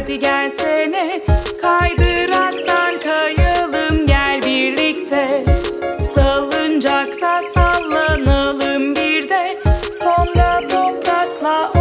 Hadi gelsene kaydıraktan kayalım gel birlikte. Salıncakta sallanalım bir de sonra toprakla